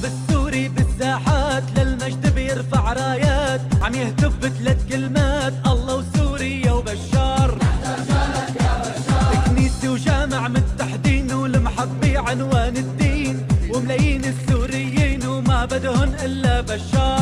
الشعب السوري بالساحات للمجد بيرفع رايات. عم يهتف بثلاث كلمات الله وسوريا وبشار. كنيسة وجامع متحدين والمحبي عنوان الدين. وملايين السوريين وما بدهن إلا بشار.